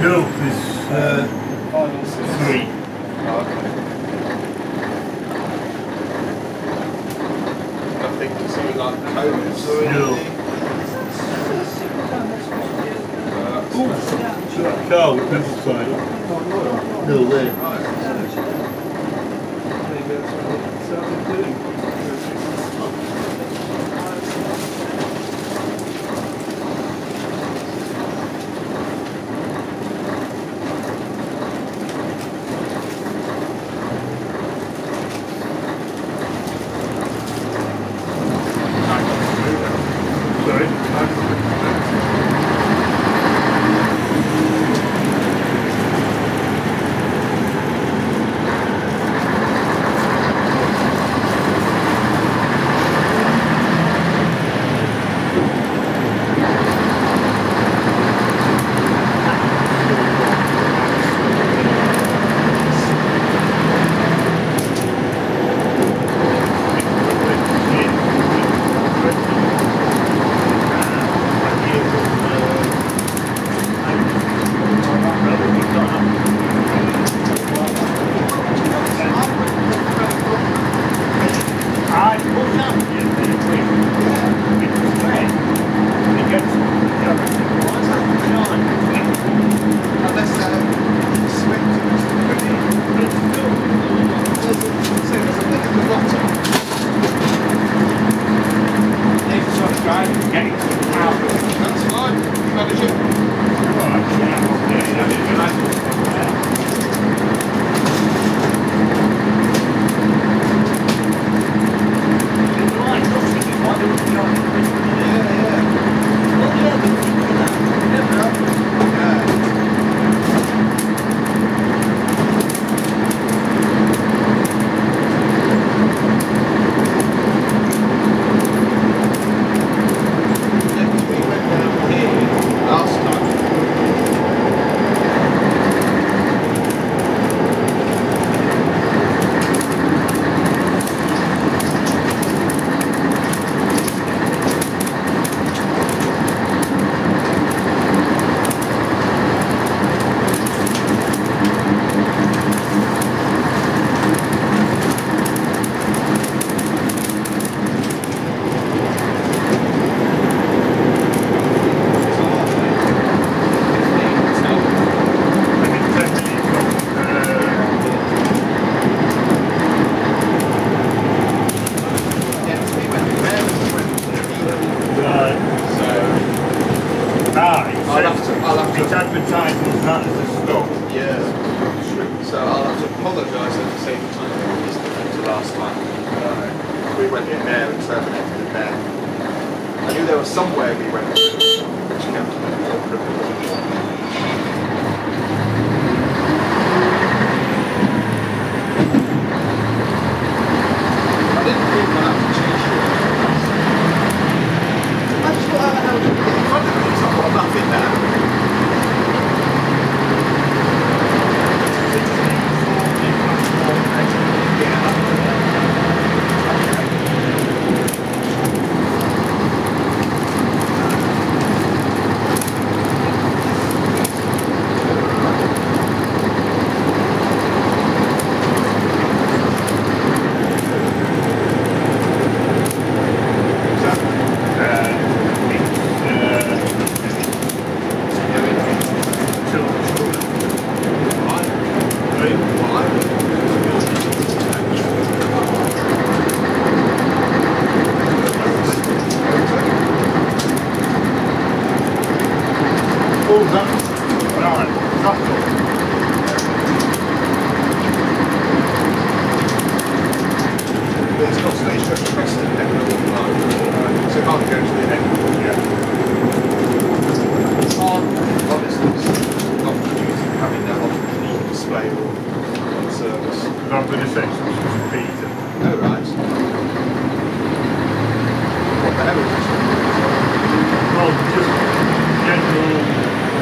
No, it's uh, three. Oh, okay. Nothing to see like codes? No. Uh, Carl, people side. No, there. That as a stop. Yeah, so I'll have to apologise at the same time as the uh, last time. Uh, we went in there and terminated in there. I knew there was somewhere we went which kept me more privileged. I didn't think I'd have to change it. I just thought, how the hell did we get in front of me? So I thought, nothing there. All that. Right. That's all. But it's got station at Preston neck of the line. So it can't go to the neck. Yeah. It's hard, honestly, it's not using having that on the display or on service. Because I'm going to say something to Peter. Oh, right. What the hell is this? Well, just general,